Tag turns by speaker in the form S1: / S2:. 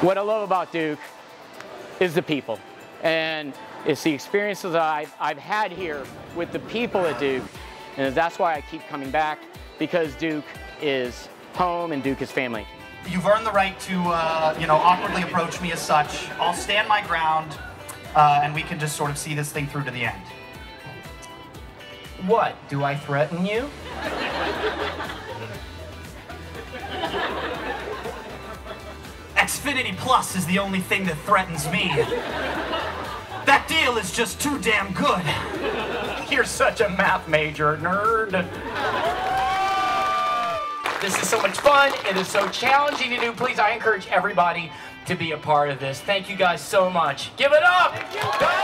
S1: What I love about Duke is the people. And it's the experiences that I've, I've had here with the people at Duke. And that's why I keep coming back, because Duke is home and Duke is family.
S2: You've earned the right to, uh, you know, awkwardly approach me as such. I'll stand my ground, uh, and we can just sort of see this thing through to the end.
S3: What? Do I threaten you?
S2: Xfinity Plus is the only thing that threatens me. That deal is just too damn good.
S3: You're such a math major, nerd. This is so much fun. It is so challenging to do. Please, I encourage everybody to be a part of this. Thank you guys so much. Give it up! Guys,